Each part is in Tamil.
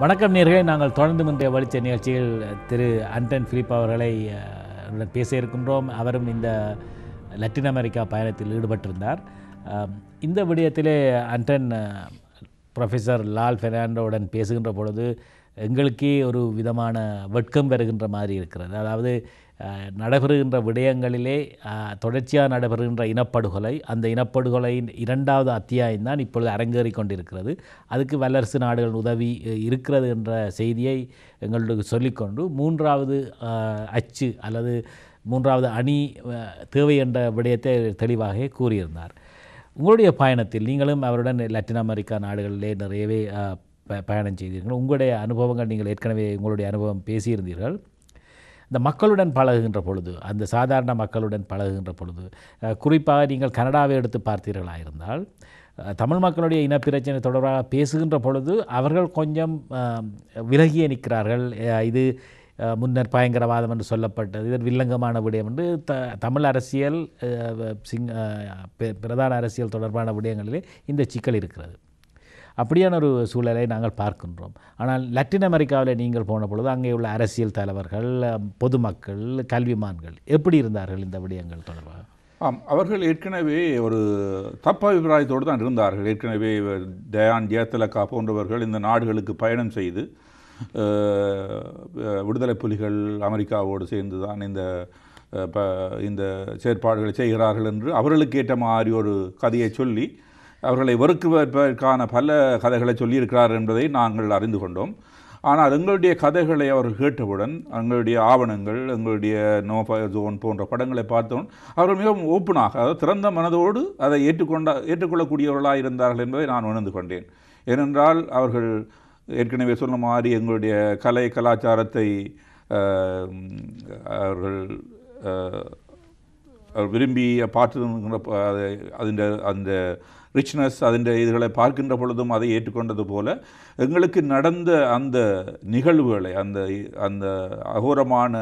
வணக்கம் நேர்களே. நாங்கள் தொடர்ந்து முந்தைய வலிச்ச நிகழ்ச்சியில் திரு அண்டன் பிலிப் அவர்களை உடன் பேச இருக்கின்றோம். அவரும் இந்த லத்தீன் அமெரிக்கா பயணத்தில் ஈடுபட்டிருந்தார். இந்த விடயத்திலே அண்டன் அஹ், ப்ரொஃபஸர் லால் ஃபெர்னாண்டோவுடன் பேசுகின்ற பொழுது எங்களுக்கே ஒரு விதமான வெட்கம் பெறுகின்ற மாதிரி இருக்கிறது. அதாவது நடைபெறுகின்ற விடயங்களிலே தொடர்ச்சியாக நடைபெறுகின்ற இனப்படுகொலை அந்த இனப்படுகொலையின் இரண்டாவது அத்தியாயம் தான் இப்பொழுது அரங்கேறி கொண்டிருக்கிறது. அதுக்கு வல்லரசு நாடுகள் உதவி இருக்கிறது என்ற செய்தியை எங்களுக்கு சொல்லிக்கொண்டு மூன்றாவது அச்சு அல்லது மூன்றாவது அணி தேவை என்ற விடயத்தை தெளிவாக கூறியிருந்தார். உங்களுடைய பயணத்தில் நீங்களும் அவருடன் லத்தின் அமெரிக்கா நாடுகளிலே நிறையவே ப- பயணம் செய்தீர்கள். உங்களுடைய அனுபவங்கள் நீங்கள் ஏற்கனவே உங்களுடைய அனுபவம் பேசியிருந்தீர்கள். இந்த மக்களுடன் பழகுகின்ற பொழுது அந்த சாதாரண மக்களுடன் பழகுகின்ற பொழுது குறிப்பாக நீங்கள் கனடாவை எடுத்து பார்த்தீர்களாக இருந்தால் தமிழ் மக்களுடைய இனப்பிரச்சனை தொடர்பாக பேசுகின்ற பொழுது அவர்கள் கொஞ்சம் விலகியே நிற்கிறார்கள். இது முன்னர் பயங்கரவாதம் என்று சொல்லப்பட்டது இது வில்லங்கமான விடயம் என்று த தமிழ் அரசியல் சிங் பெ- பிரதான அரசியல் தொடர்பான விடயங்களிலே இந்த சிக்கல் இருக்கிறது. அப்படியான ஒரு சூழலை நாங்கள் பார்க்கின்றோம். ஆனால் லத்தின் அமெரிக்காவில் நீங்கள் போன பொழுது அங்கே உள்ள அரசியல் தலைவர்கள் பொதுமக்கள் கல்விமான்கள் எப்படி இருந்தார்கள் இந்த விடயங்கள் தொடர்பாக? ஆம் அவர்கள் ஏற்கனவே ஒரு தப்ப அபிப்பிராயத்தோடு தான் இருந்தார்கள். ஏற்கனவே தயான் ஜெயத்திலக்கா போன்றவர்கள் இந்த நாடுகளுக்கு பயணம் செய்து விடுதலை புலிகள் அமெரிக்காவோடு சேர்ந்து தான் இந்த ப இந்த செயற்பாடுகளை செய்கிறார்கள் என்று அவர்களுக்கு ஏற்ற மாதிரி ஒரு கதையை சொல்லி அவர்களை வெறுக்குவதற்கான பல கதைகளை சொல்லியிருக்கிறார் என்பதை நாங்கள் அறிந்து கொண்டோம். ஆனால் எங்களுடைய கதைகளை அவர் கேட்டவுடன் எங்களுடைய ஆவணங்கள் எங்களுடைய நோ ஜோன் போன்ற படங்களை பார்த்தவுடன் அவர்கள் மிகவும் ஓப்பனாக அதாவது திறந்த மனதோடு அதை ஏற்றுக்கொண்ட ஏற்றுக்கொள்ளக்கூடியவர்களாக இருந்தார்கள் என்பதை நான் உணர்ந்து கொண்டேன். ஏனென்றால் அவர்கள் ஏற்கனவே சொன்ன மாதிரி எங்களுடைய கலை கலாச்சாரத்தை அவர்கள் அவர் விரும்பி பார்த்துங்கிற அதிൻ്റെ அந்த ரிச்னஸ் அதிൻ്റെ இதுகளை பார்க்கின்ற பொழுதும் அதை ஏற்றுக்கொண்டது போல எங்களுக்கு நடந்த அந்த நிகழ்வுகளை அந்த அந்த அகோரமான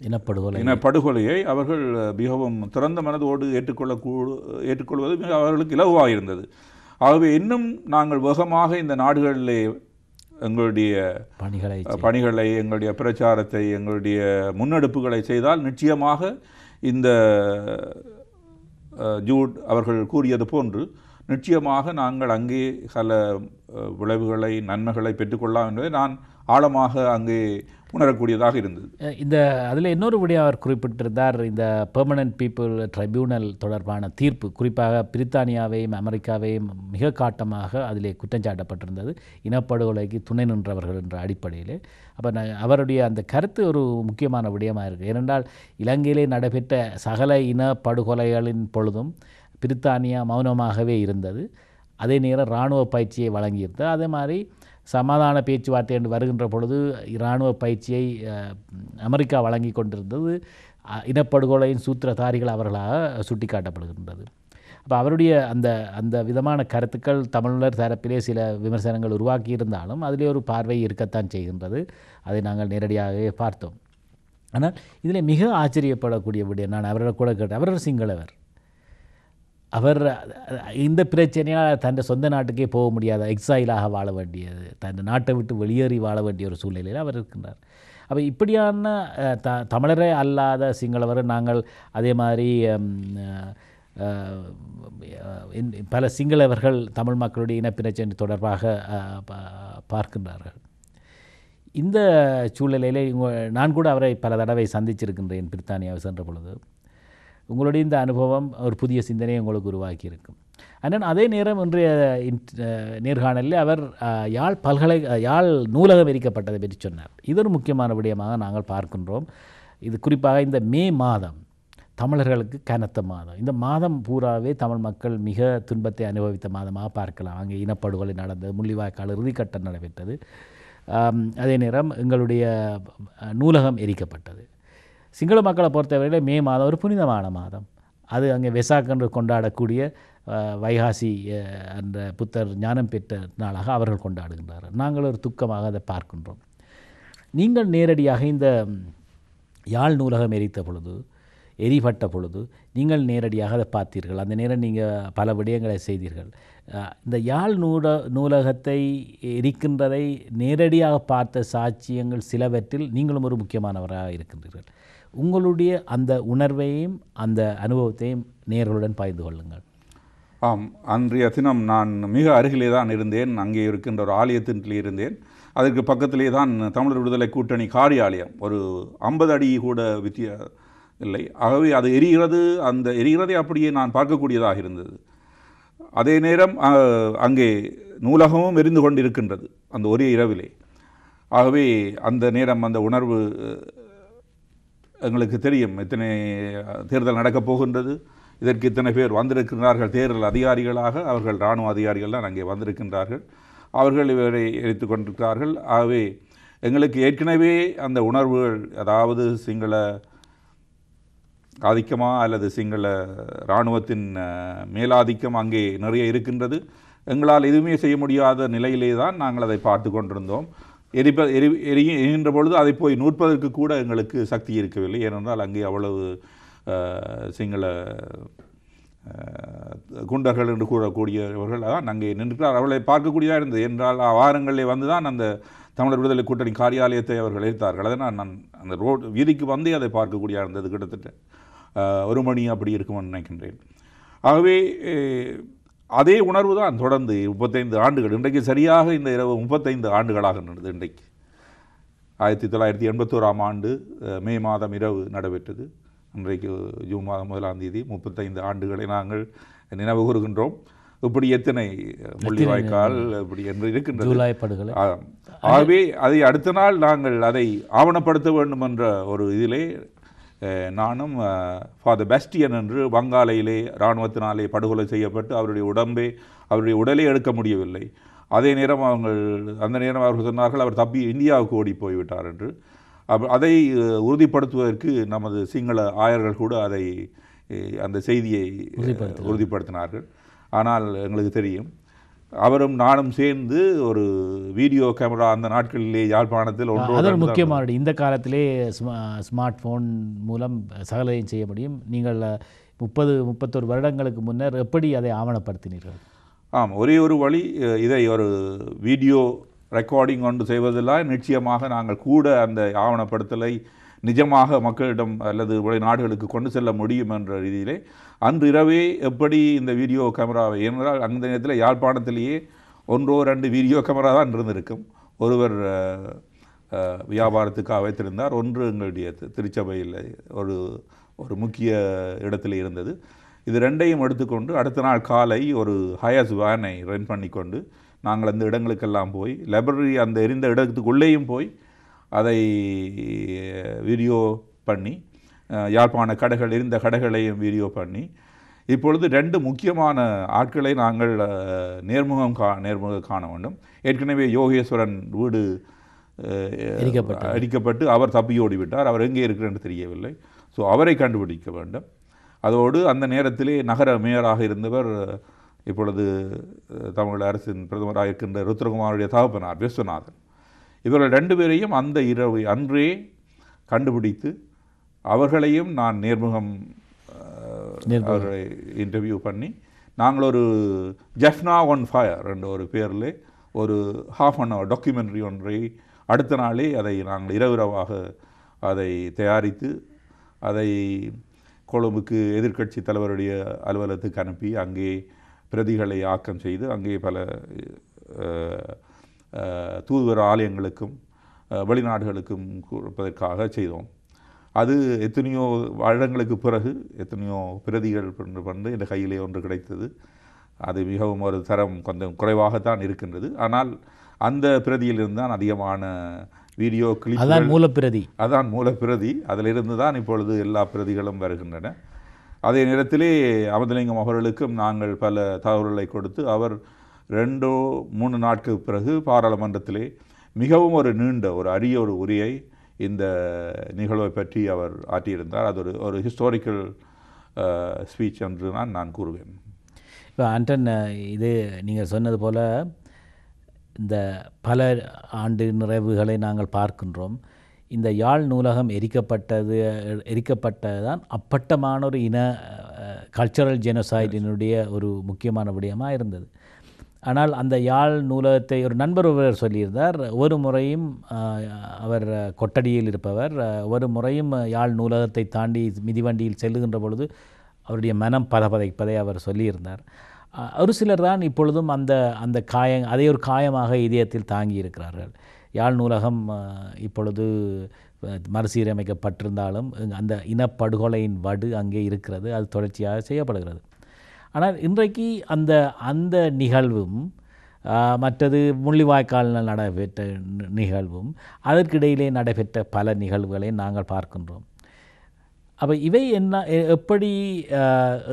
இனப்படுகொலை இன படுகொலையை அவர்கள் மிகவும் திறந்த மனதோடு ஏற்றுக்கொள்ளக்கூடு ஏற்றுக்கொள்வது மிக அவர்களுக்கு இலகுவாக இருந்தது ஆகவே இன்னும் நாங்கள் வேகமாக இந்த நாடுகளிலே எங்களுடைய பணிகளை பணிகளை எங்களுடைய பிரச்சாரத்தை எங்களுடைய முன்னெடுப்புகளை செய்தால் நிச்சயமாக இந்த ஜூட் அவர்கள் கூறியது போன்று நிச்சயமாக நாங்கள் அங்கே சில விளைவுகளை நன்மைகளை பெற்றுக்கொள்ளலாம் என்பதை நான் ஆழமாக அங்கே உணரக்கூடியதாக இருந்தது. இந்த அதில் இன்னொரு விடயம் அவர் குறிப்பிட்டிருந்தார் இந்த பெர்மனன்ட் பீப்புள் ட்ரைபியூனல் தொடர்பான தீர்ப்பு. குறிப்பாக பிரித்தானியாவையும் அமெரிக்காவையும் மிக காட்டமாக அதிலே குற்றம் சாட்டப்பட்டிருந்தது. இனப்படுகொலைக்கு துணை நின்றவர்கள் என்ற அடிப்படையில். அப்போ அவருடைய அந்த கருத்து ஒரு முக்கியமான விடயமாக இருக்குது ஏனென்றால் இலங்கையிலே நடைபெற்ற சகல இன படுகொலைகளின் பொழுதும் பிரித்தானியா மௌனமாகவே இருந்தது. அதே நேரம் இராணுவ பயிற்சியை வழங்கியிருந்தது. அதே மாதிரி சமாதான பேச்சுவார்த்தை என்று வருகின்ற பொழுது இராணுவ பயிற்சியை அமெரிக்கா வழங்கி கொண்டிருந்தது. இனப்படுகொலையின் சூத்திரதாரிகள் அவர்களாக சுட்டிக்காட்டப்படுகின்றது. அப்போ அவருடைய அந்த அந்த விதமான கருத்துக்கள் தமிழர் தரப்பிலே சில விமர்சனங்கள் உருவாக்கி இருந்தாலும் அதிலே ஒரு பார்வை இருக்கத்தான் செய்கின்றது. அதை நாங்கள் நேரடியாகவே பார்த்தோம். ஆனால் இதில் மிக ஆச்சரியப்படக்கூடிய விடயம் நான் அவரை கூட கேட்டேன். அவர் ஒரு சிங்களவர். அவர் இந்த பிரச்சனையால் தன் சொந்த நாட்டுக்கே போக முடியாத எக்ஸைலாக வாழ வேண்டியது தன் நாட்டை விட்டு வெளியேறி வாழ வேண்டிய ஒரு சூழ்நிலையில் அவர் இருக்கின்றார். அப்போ இப்படியான த தமிழரே அல்லாத சிங்களவர் நாங்கள் அதே மாதிரி பல சிங்களவர்கள் தமிழ் மக்களுடைய இனப்பிரச்சனை தொடர்பாக பா- பார்க்கின்றார்கள். இந்த சூழ்நிலையிலே நான் கூட அவரை பல தடவை சந்திச்சிருக்கின்றேன் பிரித்தானியாவை சென்ற பொழுது. உங்களுடைய இந்த அனுபவம் ஒரு புதிய சிந்தனையை உங்களுக்கு உருவாக்கியிருக்கும். ஆனால் அதே நேரம் இன்றைய நேர்காணலில் அவர் யாழ் பல்கலை யாழ் நூலகம் எரிக்கப்பட்டதை பற்றி சொன்னார். இது ஒரு முக்கியமான விடயமாக நாங்கள் பார்க்கின்றோம். இது குறிப்பாக இந்த மே மாதம் தமிழர்களுக்கு கனத்த மாதம். இந்த மாதம் பூராவே தமிழ் மக்கள் மிக துன்பத்தை அனுபவித்த மாதமாக பார்க்கலாம். அங்கே இனப்படுகொலை நடந்தது முள்ளிவாய்க்கால் இறுதிக்கட்டம் நடைபெற்றது. அதே நேரம் எங்களுடைய நூலகம் எரிக்கப்பட்டது. சிங்கள மக்களை பொறுத்தவரையில் மே மாதம் ஒரு புனிதமான மாதம். அது அங்கே வெசாக் என்று கொண்டாடக்கூடிய வைகாசி என்ற புத்தர் ஞானம் பெற்ற நாளாக அவர்கள் கொண்டாடுகின்றார்கள். நாங்கள் ஒரு துக்கமாக அதை பார்க்கின்றோம். நீங்கள் நேரடியாக இந்த யாழ் நூலகம் எரித்த பொழுது எரிபட்ட பொழுது நீங்கள் நேரடியாக அதை பார்த்தீர்கள். அந்த நேரம் நீங்கள் பல விடயங்களை செய்தீர்கள். இந்த யாழ் நூல நூலகத்தை எரிக்கின்றதை நேரடியாக பார்த்த சாட்சியங்கள் சிலவற்றில் நீங்களும் ஒரு முக்கியமானவராக இருக்கின்றீர்கள். உங்களுடைய அந்த உணர்வையும் அந்த அனுபவத்தையும் நேர்களுடன் பகிர்ந்து கொள்ளுங்கள். ஆம் அன்றைய தினம் நான் மிக அருகிலே தான் இருந்தேன். அங்கே இருக்கின்ற ஒரு ஆலயத்தின் இருந்தேன். அதற்கு பக்கத்திலே தான் தமிழர் விடுதலை கூட்டணி காரியாலயம். ஒரு ஐம்பது அடி கூட வித்தியா இல்லை. ஆகவே அது எரிகிறது. அந்த எரிகிறதை அப்படியே நான் பார்க்கக்கூடியதாக இருந்தது. அதே நேரம் அங்கே நூலகமும் எரிந்து கொண்டிருக்கின்றது அந்த ஒரே இரவிலே. ஆகவே அந்த நேரம் அந்த உணர்வு எங்களுக்கு தெரியும் இத்தனை தேர்தல் நடக்கப் போகின்றது. இதற்கு இத்தனை பேர் வந்திருக்கின்றார்கள். தேர்தல் அதிகாரிகளாக அவர்கள் இராணுவ அதிகாரிகள் தான் அங்கே வந்திருக்கின்றார்கள். அவர்கள் இவரை எரித்து கொண்டிருக்கிறார்கள். ஆகவே எங்களுக்கு ஏற்கனவே அந்த உணர்வுகள் அதாவது சிங்கள ஆதிக்கமா அல்லது சிங்கள இராணுவத்தின் மேலாதிக்கம் அங்கே நிறைய இருக்கின்றது. எங்களால் எதுவுமே செய்ய முடியாத நிலையிலே தான் நாங்கள் அதை பார்த்து கொண்டிருந்தோம். எரிப்ப எரி எரிய எரிகின்ற பொழுது அதை போய் நூற்பதற்கு கூட எங்களுக்கு சக்தி இருக்கவில்லை. ஏனென்றால் அங்கே அவ்வளவு சிங்கள குண்டர்கள் என்று கூறக்கூடியவர்கள் தான் அங்கே நின்றுக்கிறார். அவர்களை பார்க்கக்கூடியதாக இருந்தது. என்றால் வாரங்களில் வந்து தான் அந்த தமிழர் விடுதலை கூட்டணி காரியாலயத்தை அவர்கள் எழுத்தார்கள் அதனால் நான் அந்த ரோடு வீதிக்கு வந்தே அதை பார்க்கக்கூடியதாக இருந்தது கிட்டத்தட்ட. ஒரு மணி அப்படி இருக்கும்னு நினைக்கின்றேன். ஆகவே அதே உணர்வு தான் தொடர்ந்து முப்பத்தைந்து ஆண்டுகள். இன்றைக்கு சரியாக இந்த இரவு முப்பத்தைந்து ஆண்டுகளாகின்றது இன்றைக்கு. ஆயிரத்தி தொள்ளாயிரத்தி எண்பத்தோராம் ஆண்டு மே மாதம் இரவு நடைபெற்றது. இன்றைக்கு ஜூன் மாதம் முதலாம் தேதி முப்பத்தைந்து ஆண்டுகளை நாங்கள் நினைவு கூறுகின்றோம். இப்படி எத்தனை முள்ளிவாய்க்கால் இப்படி என்று இருக்கின்றது. ஆகவே அதை அடுத்த நாள் நாங்கள் அதை ஆவணப்படுத்த வேண்டும் என்ற ஒரு இதிலே நானும் ஃபாதர் பெஸ்டியன் என்று வங்காளையிலே இராணுவத்தினாலே படுகொலை செய்யப்பட்டு அவருடைய உடம்பை அவருடைய உடலை எடுக்க முடியவில்லை. அதே நேரம் அவங்கள் அந்த நேரம் அவர்கள் சொன்னார்கள் அவர் தப்பி இந்தியாவுக்கு ஓடி போய்விட்டார் என்று. அதை உறுதிப்படுத்துவதற்கு நமது சிங்கள ஆயர்கள் கூட அதை அந்த செய்தியை உறுதிப்படுத்தினார்கள். ஆனால் எங்களுக்கு தெரியும். அவரும் நானும் சேர்ந்து ஒரு வீடியோ கேமரா அந்த நாட்களிலே யாழ்ப்பாணத்தில் ஒன்றோ முக்கியமான இந்த காலத்திலே ஸ்மா ஸ்மார்ட் ஃபோன் மூலம் சகலையும் செய்ய முடியும். நீங்கள் முப்பது முப்பத்தொரு வருடங்களுக்கு முன்னர் எப்படி அதை ஆவணப்படுத்தினீர்கள்? ஆம் ஒரே ஒரு வழி இதை ஒரு வீடியோ ரெக்கார்டிங் கொண்டு செய்வதெல்லாம் நிச்சயமாக நாங்கள் கூட அந்த ஆவணப்படுத்தலை நிஜமாக மக்களிடம் அல்லது நாடுகளுக்கு கொண்டு செல்ல முடியும் என்ற ரீதியிலே அன்று இரவே எப்படி இந்த வீடியோ கேமராவை ஏனென்றால் அந்த நேரத்தில் யாழ்ப்பாணத்திலேயே ஒன்றோ ரெண்டு வீடியோ கேமரா தான் இருந்திருக்கும். ஒருவர் வியாபாரத்துக்காக வைத்திருந்தார் ஒன்று எங்களுடைய திருச்சபையில் ஒரு ஒரு முக்கிய இடத்தில் இருந்தது. இது ரெண்டையும் எடுத்துக்கொண்டு அடுத்த நாள் காலை ஒரு ஹயஸ் வேனை ரென் பண்ணிக்கொண்டு நாங்கள் அந்த இடங்களுக்கெல்லாம் போய் லைப்ரரி அந்த எரிந்த இடத்துக்குள்ளேயும் போய் அதை வீடியோ பண்ணி யாழ்ப்பாண கடைகள் இருந்த கடைகளையும் வீடியோ பண்ணி இப்பொழுது ரெண்டு முக்கியமான ஆட்களை நாங்கள் நேர்முகம் கா நேர்முகம் காண வேண்டும். ஏற்கனவே யோகேஸ்வரன் வீடு. அடிக்கப்பட்டு அவர் தப்பி ஓடிவிட்டார் அவர் எங்கே இருக்கிறேன்னு தெரியவில்லை. ஸோ அவரை கண்டுபிடிக்க வேண்டும். அதோடு அந்த நேரத்திலே நகர மேயராக இருந்தவர் இப்பொழுது அஹ், தமிழ் அரசின் பிரதமராக இருக்கின்ற ருத்ரகுமாருடைய தகப்பனார் விஸ்வநாதன். இவர்கள் ரெண்டு பேரையும் அந்த இரவு அன்றே கண்டுபிடித்து அவர்களையும் நான் நேர்முகம். அவர்களை இன்டர்வியூ பண்ணி நாங்கள் ஒரு ஜெஃப்னா ஒன் ஃபயர் என்ற ஒரு பேரில் ஒரு ஹாஃப் அன் ஹவர் டாக்குமெண்ட்ரி ஒன்றை அடுத்த நாளே அதை நாங்கள் இரவிரவாக அதை தயாரித்து அதை கொழும்புக்கு எதிர்க்கட்சி தலைவருடைய அலுவலகத்துக்கு அனுப்பி அங்கே பிரதிகளை ஆக்கம் செய்து அங்கே பல தூதுவர் ஆலயங்களுக்கும் வெளிநாடுகளுக்கும் கொடுப்பதற்காக செய்தோம். அது எத்தனையோ வருடங்களுக்கு பிறகு எத்தனையோ பிரதிகள் பண்ணு பண்ணு என் கையிலே ஒன்று கிடைத்தது. அது மிகவும் ஒரு தரம் கொஞ்சம் குறைவாகத்தான் இருக்கின்றது. ஆனால் அந்த பிரதியிலிருந்து தான் அதிகமான வீடியோ கிளிப் அதான் மூலப்பிரதி. அதான் மூலப்பிரதி. அதிலிருந்து தான் இப்பொழுது எல்லா பிரதிகளும் வருகின்றன. அதே நேரத்திலே அமதலிங்கம் அவர்களுக்கும் நாங்கள் பல தகவல்களை கொடுத்து அவர் ரெண்டோ மூணு நாட்களுக்கு பிறகு பாராளுமன்றத்திலே மிகவும் ஒரு நீண்ட ஒரு அரிய ஒரு உரையை இந்த நிகழ்வை பற்றி அவர் ஆற்றியிருந்தார். அது ஒரு ஒரு ஹிஸ்டாரிக்கல் ஸ்பீச் என்று தான் நான் கூறுவேன். இப்போ ஆண்டன் இது நீங்கள் சொன்னது போல் இந்த பல ஆண்டு நிறைவுகளை நாங்கள் பார்க்கின்றோம். இந்த யாழ் நூலகம் எரிக்கப்பட்டது எரிக்கப்பட்டதுதான் அப்பட்டமான ஒரு இன கல்ச்சரல் ஜெனோசைடினுடைய ஒரு முக்கியமான விடயமாக இருந்தது. ஆனால் அந்த யாழ் நூலகத்தை ஒரு நண்பர் ஒருவர் சொல்லியிருந்தார். ஒரு முறையும் அவர் கொட்டடியில் இருப்பவர். ஒரு முறையும் யாழ் நூலகத்தை தாண்டி மிதிவண்டியில் செல்லுகின்ற பொழுது அவருடைய மனம் பதபதைப்பதை அவர் சொல்லியிருந்தார். ஒரு சிலர் தான் இப்பொழுதும் அந்த அந்த காய அதை ஒரு காயமாக இதயத்தில் தாங்கி இருக்கிறார்கள் யாழ் நூலகம் இப்பொழுது மறுசீரமைக்கப்பட்டிருந்தாலும் அந்த இனப்படுகொலையின் வடு அங்கே இருக்கிறது. அது தொடர்ச்சியாக செய்யப்படுகிறது. ஆனால் இன்றைக்கு அந்த அந்த நிகழ்வும் மற்றது முள்ளிவாய்க்காலில் நடைபெற்ற நிகழ்வும் அதற்கிடையிலே நடைபெற்ற பல நிகழ்வுகளை நாங்கள் பார்க்கின்றோம். அப்போ இவை என்ன எப்படி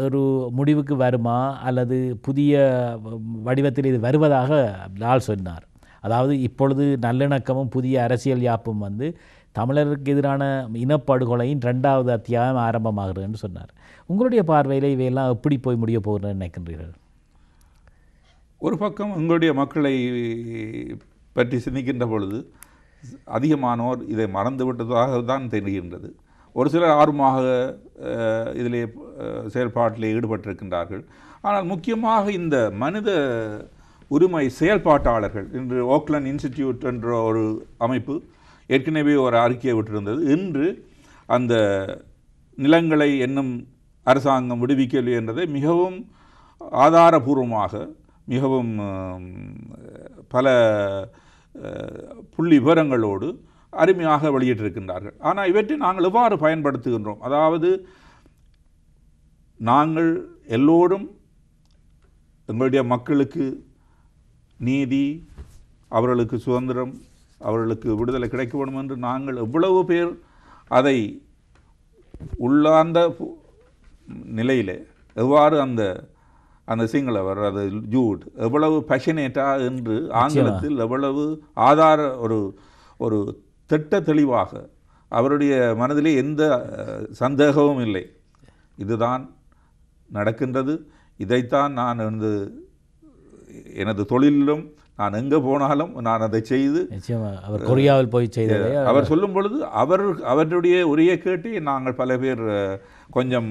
ஒரு முடிவுக்கு வருமா? அல்லது புதிய வடிவத்தில் இது வருவதாக லால் சொன்னார். அதாவது இப்பொழுது நல்லிணக்கமும் புதிய அரசியல் யாப்பும் வந்து தமிழருக்கு எதிரான இனப்படுகொலையின் ரெண்டாவது அத்தியாயம் ஆரம்பமாகிறதுன்னு சொன்னார். உங்களுடைய பார்வையில் இவையெல்லாம் எப்படி போய் முடிய போகிறேன்னு நினைக்கின்றீர்கள்? ஒரு பக்கம் எங்களுடைய மக்களை பற்றி சிந்திக்கின்ற பொழுது அதிகமானோர் இதை மறந்து விட்டதாக தான் தெரிகின்றது. ஒரு சிலர் ஆர்வமாக இதிலே செயல்பாட்டிலே ஈடுபட்டிருக்கின்றார்கள். ஆனால் முக்கியமாக இந்த மனித உரிமை செயல்பாட்டாளர்கள் இன்று ஓக்லண்ட் இன்ஸ்டிடியூட் என்ற ஒரு அமைப்பு ஏற்கனவே ஒரு அறிக்கையை விட்டிருந்தது. இன்று அந்த நிலங்களை என்னும் அரசாங்கம் விடுவிக்கவில்லை என்றதை மிகவும் ஆதாரபூர்வமாக மிகவும் பல புள்ளி விவரங்களோடு அருமையாக வெளியிட்டிருக்கின்றார்கள். ஆனால் இவற்றை நாங்கள் எவ்வாறு பயன்படுத்துகின்றோம்? அதாவது நாங்கள் எல்லோரும் எங்களுடைய மக்களுக்கு நீதி அவர்களுக்கு சுதந்திரம் அவர்களுக்கு விடுதலை கிடைக்க வேண்டும் என்று நாங்கள் எவ்வளவு பேர் அதை உள்ளார்ந்த பு- நிலையிலே எவ்வாறு அந்த அந்த சிங்களவர் அது ஜூட் எவ்வளவு பேஷனேட்டா என்று ஆங்கிலத்தில் எவ்வளவு ஆதார ஒரு ஒரு திட்ட தெளிவாக அவருடைய மனதிலே எந்த சந்தேகமும் இல்லை. இதுதான் நடக்கின்றது. இதைத்தான் நான் வந்து எனது தொழிலிலும் நான் எங்கே போனாலும் நான் அதை செய்து நிச்சயமா அவர் கொரியாவில் போய் செய்ததை அவர் சொல்லும் பொழுது அவர் அவருடைய உரையை கேட்டு நாங்கள் பல பேர் கொஞ்சம்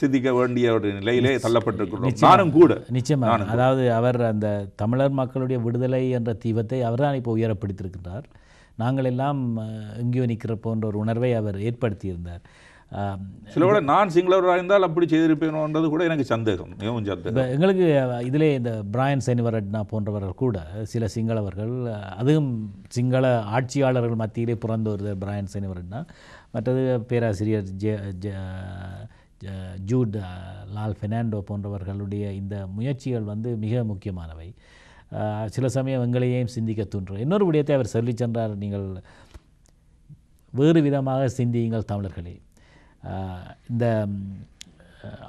சிந்திக்க வேண்டிய ஒரு நிலையிலே தள்ளப்பட்டிருக்கிறோம். நானும் கூட. நிச்சயமா. அதாவது அவர் அந்த தமிழர் மக்களுடைய விடுதலை என்ற தீபத்தை அவர்தான் இப்போ உயரப்படுத்தியிருக்கின்றார். நாங்கள் எல்லாம் எங்கேயோ நிற்கிற போன்ற ஒரு உணர்வை அவர் ஏற்படுத்தியிருந்தார். ஆம், சிலவோட நான் சிங்களவராக இருந்தால் அப்படி செய்திருப்பேனோன்றது கூட எனக்கு சந்தேகம் மிகவும் சந்தேகம். எங்களுக்கு இதிலே இந்த பிராயன் செனிவரட்னா போன்றவர்கள் கூட சில சிங்களவர்கள் அதுவும் சிங்கள ஆட்சியாளர்கள் மத்தியிலே பிறந்த ஒரு பிராயன் செனிவரட்னா மற்றது பேராசிரியர் ஜே ஜூட் லால் பெர்னாண்டோ போன்றவர்களுடைய இந்த முயற்சிகள் வந்து மிக முக்கியமானவை. சில சமயம் எங்களையும் சிந்திக்க தூண்டுற இன்னொரு விடயத்தை அவர் சொல்லிச் சென்றார் நீங்கள் வேறு விதமாக சிந்தியுங்கள் தமிழர்களே. இந்த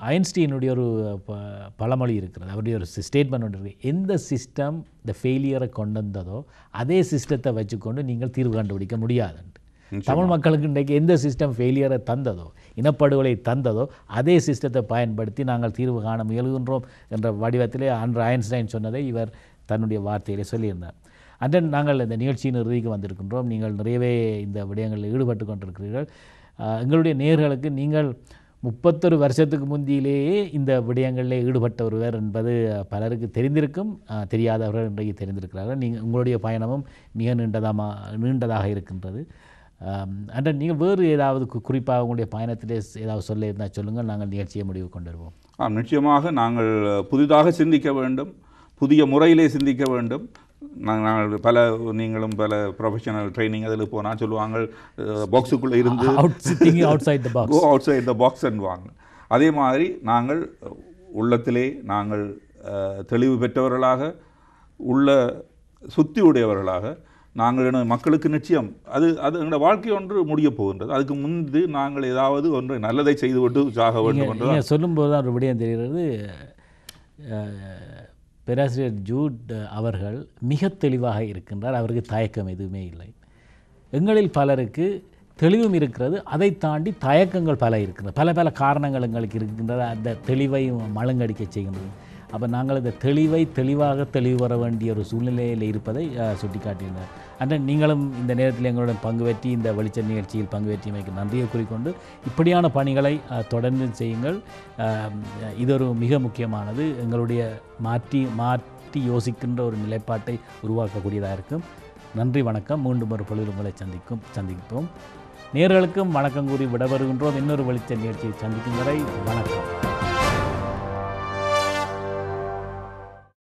ஐன்ஸ்டீனுடைய ஒரு ப- பழமொழி இருக்கிறது. அவருடைய ஒரு ஸ்டேட்மெண்ட் ஒன்று இருக்குது எந்த சிஸ்டம் இந்த ஃபெயிலியரை கொண்டு வந்ததோ அதே சிஸ்டத்தை வச்சுக்கொண்டு நீங்கள் தீர்வு கண்டுபிடிக்க முடியாதுன்ட்டு. தமிழ் மக்களுக்கு இன்றைக்கு எந்த சிஸ்டம் ஃபெயிலியரை தந்ததோ இனப்படுகொலை தந்ததோ அதே சிஸ்டத்தை பயன்படுத்தி நாங்கள் தீர்வு காண முயல்கின்றோம் என்ற வடிவத்திலே அன்று ஐன்ஸ்டைன் சொன்னதை இவர் தன்னுடைய வார்த்தையிலே சொல்லியிருந்தார். அன்றன் நாங்கள் இந்த நிகழ்ச்சியின் இறுதிக்கு வந்திருக்கின்றோம். நீங்கள் நிறையவே இந்த விடயங்களில் ஈடுபட்டு கொண்டிருக்கிறீர்கள். எங்களுடைய நேர்களுக்கு நீங்கள் முப்பத்தொரு வருஷத்துக்கு முந்தியிலேயே இந்த விடயங்களில் ஈடுபட்ட ஒருவர் என்பது பலருக்கு தெரிந்திருக்கும் தெரியாதவர்கள் இன்றைக்கு தெரிந்திருக்கிறார்கள். நீங்கள் உங்களுடைய பயணமும் மிக நீண்டதாமா நீண்டதாக இருக்கின்றது. அண்ட் நீங்கள் வேறு ஏதாவது குறிப்பாக உங்களுடைய பயணத்திலே ஏதாவது சொல்ல இருந்தால் சொல்லுங்கள். நாங்கள் நிகழ்ச்சியை முடிவு கொண்டு வருவோம் ஆம் நிச்சயமாக நாங்கள் புதிதாக சிந்திக்க வேண்டும் புதிய முறையிலே சிந்திக்க வேண்டும். நாங்கள் பல நீங்களும் பல ப்ரொஃபஷனல் ட்ரைனிங் அதில் போனால் சொல்லுவாங்க பாக்ஸுக்குள்ளே இருந்து out sitting outside the box go outside the box வாங்க அதே மாதிரி நாங்கள் உள்ளத்திலே நாங்கள் தெளிவு பெற்றவர்களாக உள்ள சுத்தி உடையவர்களாக நாங்கள் மக்களுக்கு நிச்சயம் அது அது எங்களோட வாழ்க்கை ஒன்று முடிய போகின்றது. அதுக்கு முன்பு நாங்கள் ஏதாவது ஒன்று நல்லதை செய்துவிட்டு சாக வேண்டும் என்று சொல்லும்போது தான் ஒரு விடயம் தெரிகிறது. பேராசிரியர் ஜூட் அவர்கள் மிக தெளிவாக இருக்கின்றார். அவருக்கு தயக்கம் எதுவுமே இல்லை. எங்களில் பலருக்கு தெளிவும் இருக்கிறது. அதை தாண்டி தயக்கங்கள் பல இருக்கின்றன. பல பல காரணங்கள் எங்களுக்கு இருக்கின்றது அந்த தெளிவையும் மழுங்கடிக்க செய்கின்றது. அப்போ நாங்கள் இந்த தெளிவை தெளிவாக தெளிவு வர வேண்டிய ஒரு சூழ்நிலையில் இருப்பதை சுட்டி சுட்டிக்காட்டியிருந்தார். அண்ணன் நீங்களும் இந்த நேரத்தில் எங்களுடன் பங்குபற்றி இந்த வெளிச்ச நிகழ்ச்சியில் பங்குவற்றியமைக்கு நன்றியை கூறிக்கொண்டு இப்படியான பணிகளை தொடர்ந்து செய்யுங்கள். இது ஒரு மிக முக்கியமானது. எங்களுடைய மாற்றி மாற்றி யோசிக்கின்ற ஒரு நிலைப்பாட்டை உருவாக்கக்கூடியதாக இருக்கும். நன்றி வணக்கம். மீண்டும் ஒரு பொழுது உங்களை சந்திக்கும் சந்திப்போம். நேர்களுக்கும் வணக்கம் கூறி விடைபெறுகின்றோம். இன்னொரு வெளிச்ச நிகழ்ச்சியை சந்திக்கும் வரை வணக்கம்.